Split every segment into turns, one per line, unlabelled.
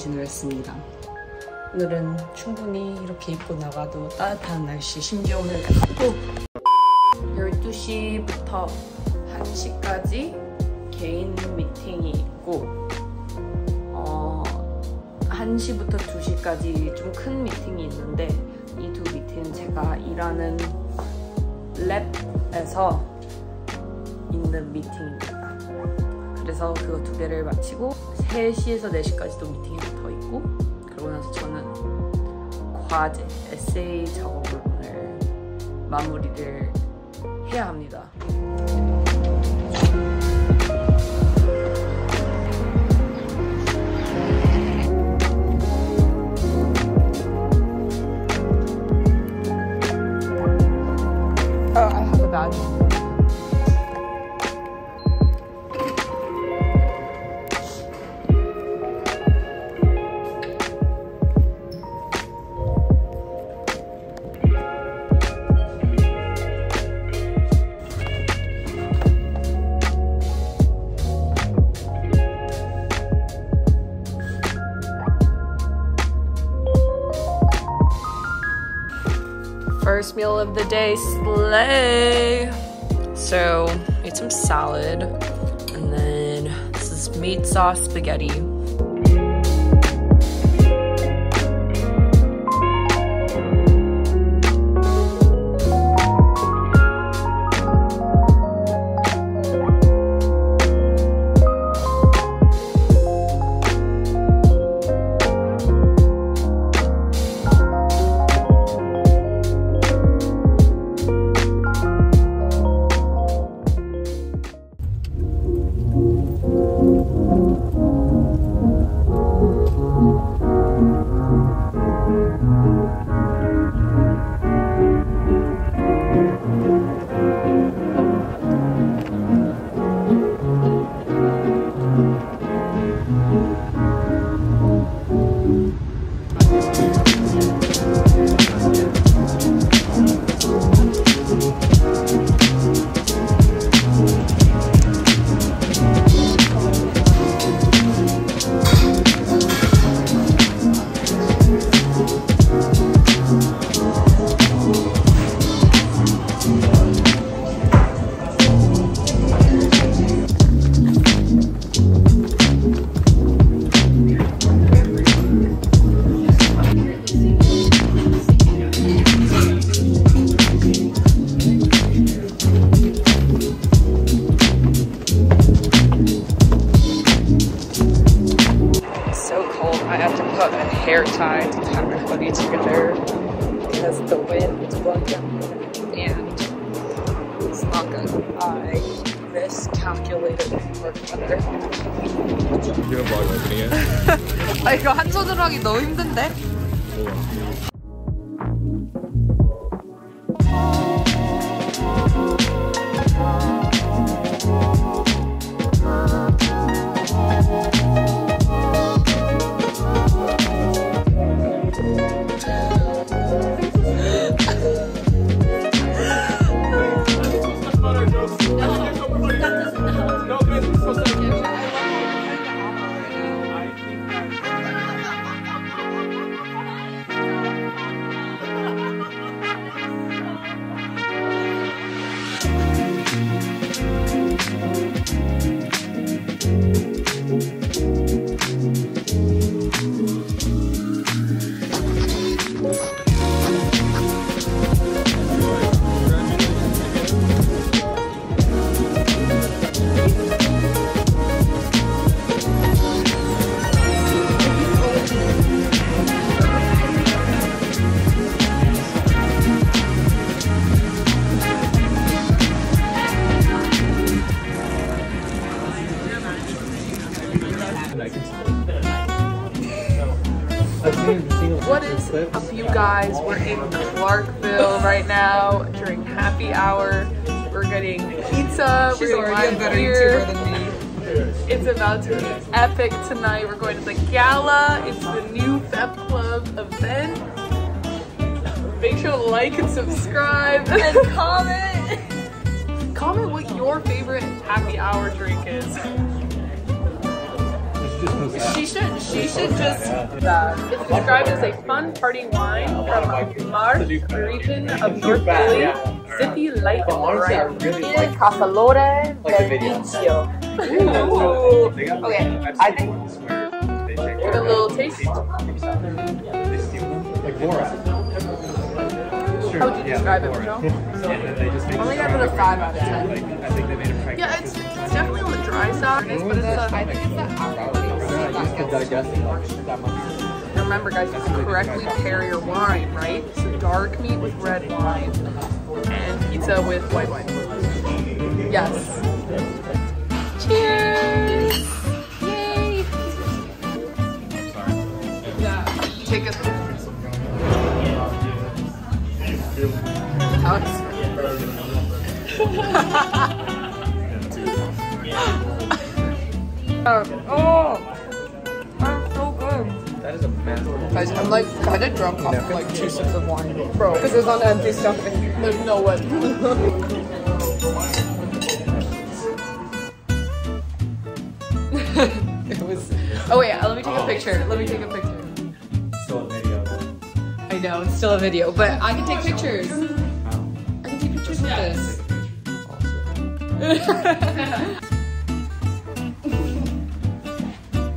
진우였습니다. 오늘은 충분히 이렇게 입고 나가도 따뜻한 날씨 심지어 오늘 또 9시부터 1시까지 개인 미팅이 있고 어, 1시부터 2시까지 좀 큰 미팅이 있는데 이 두 미팅은 제가 일하는 랩에서 있는 미팅입니다. 그래서 그거 두 개를 마치고 3시에서 4시까지도 미팅이 더 있고 그러고 나서 저는 과제, 에세이 작업을 오늘 마무리를 해야 합니다. First meal of the day, slay. So, ate some salad, and then this is meat sauce spaghetti. hair tie to tie my hoodie together because the wind is blowing and it's not good. I miscalculated work weather.
You're vlog opening it.
아 이거 한 손으로 하기 너무 힘든데?
Guys. We're in Clarkville right now during happy hour. We're getting pizza.
She's
we're
already a better
beer.
YouTuber than me.
It's about to be epic tonight. We're going to the gala. It's the new Feb Club event. Make sure to like and subscribe.
And comment.
Comment what your favorite happy hour drink is. She should she should just it's described as a fun party wine from Marsh region of North Philly. Sippy light and bright.
Casalore del Vizio. Okay, I think
Give a little taste.
Like Borat.
How would you describe it, Michelle?
I'm gonna a 5 out of 10.
I think they made him
Yeah, it's, it's definitely on the dry side, but it's a,
I think it's the aftertaste that gets
remember guys, you to correctly pair your wine, right? So dark meat with red wine and pizza with white wine. Yes. Cheers! Yay! Take us. Alex. Uh, oh, so good.
That is a massive.
Guys, I'm like kind of drunk off like two sips of wine, bro. Because it's on empty stomach. There's no way.
It was. Oh wait, let me take a oh. picture. Let me take a picture.
Still a video.
I know it's still a video, but I can take pictures. I can take pictures with this.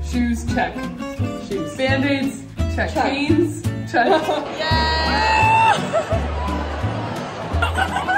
Shoes check. Band-aids check. Canes check. Dogs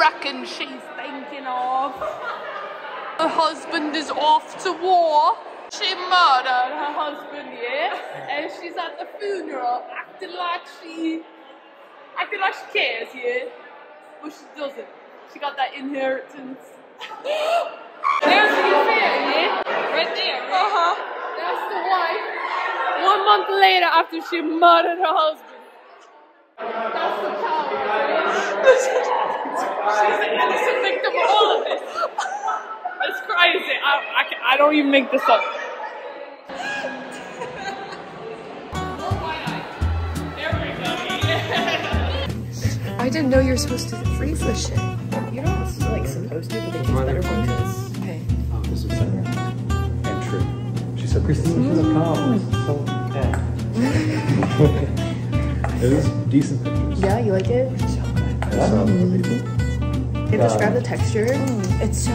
reckon she's thinking of? Her husband is off to war. She murdered her husband, yeah? And she's at the funeral acting like she acting like she cares, yeah? But she doesn't. She got that inheritance. There's the affair, yeah? Right there. Uh-huh. That's the wife. One month later after she murdered her husband. That's the child. She's an innocent victim of all of this. It's crazy. I, I, I don't even make this up.
I didn't know you're supposed to freeze this shit.
you're not like supposed to, but they taste better because
Okay.
Oh, this is and true. She said, Christine, she's a calm. So, yeah. it is decent pictures.
yeah, you like it?
I saw the people.
Can you describe the texture? Mm.
It's so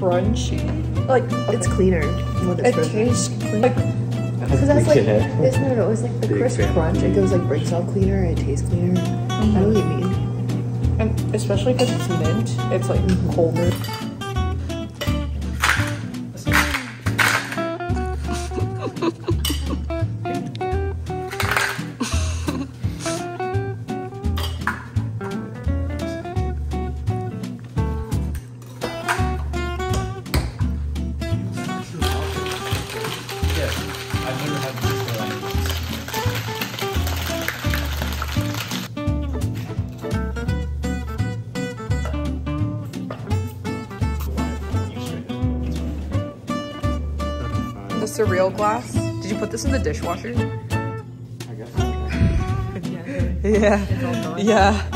crunchy.
Like it's cleaner when it's
It
frozen.
tastes clean. Like,
Because that's like,
Big
it's, no, no, it's like the
Big
crisp
fan.
crunch. It goes like breaks out cleaner it tastes cleaner. I know what you mm. mean.
and especially because it's mint, it's like
mm-hmm.
colder. Surreal glass. Did you put this in the dishwasher?
I guess.
Yeah. Yeah.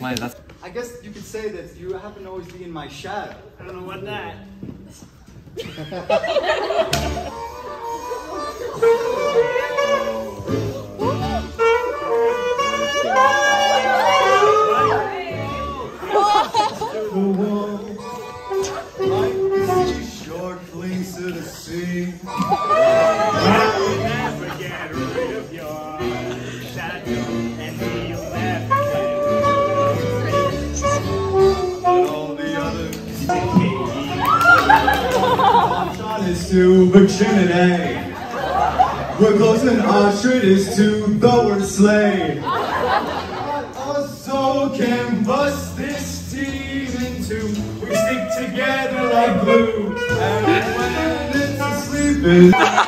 Mine, that's
I guess you could say that you happen to always be in my shadow.
I don't know what that.
to virginity. We're closing our is to the word slave. Soul can bust this team into. We stick together like glue. And when it's asleep,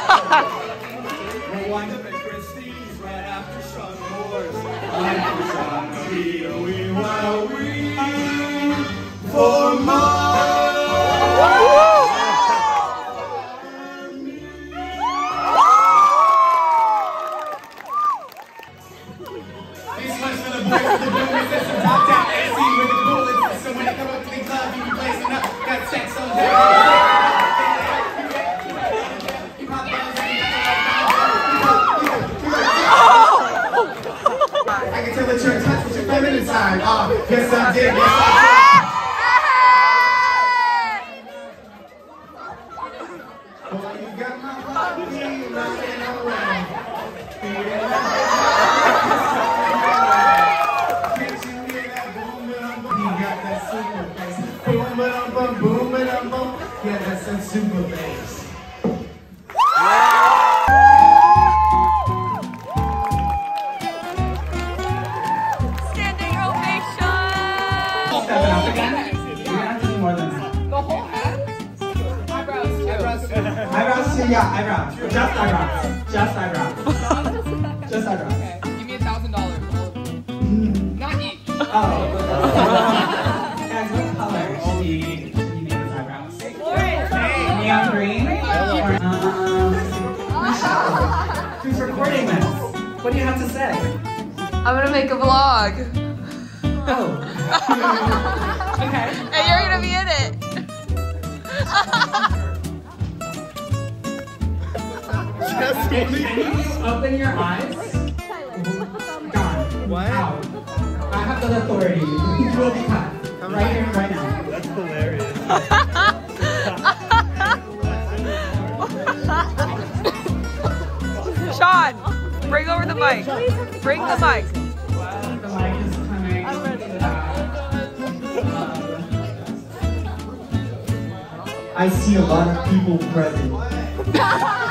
Eyebrows too,
yeah, eyebrows. Just eyebrows. Just eyebrows. Just eyebrows.
Okay, give me a thousand dollars. Not each.
Oh. Guys, what color should we, should we make his eyebrows? Neon green? Um, Michelle, who's recording this? What do you have to say?
I'm gonna make a vlog.
Oh. okay.
And you're gonna be in it.
Can you open your eyes? Gone. What? Out. I have the authority. You will be cut. Right here, right now.
That's hilarious.
Sean, bring over the mic. Bring the mic.
The mic is coming. I'm ready.
I see a lot of people present.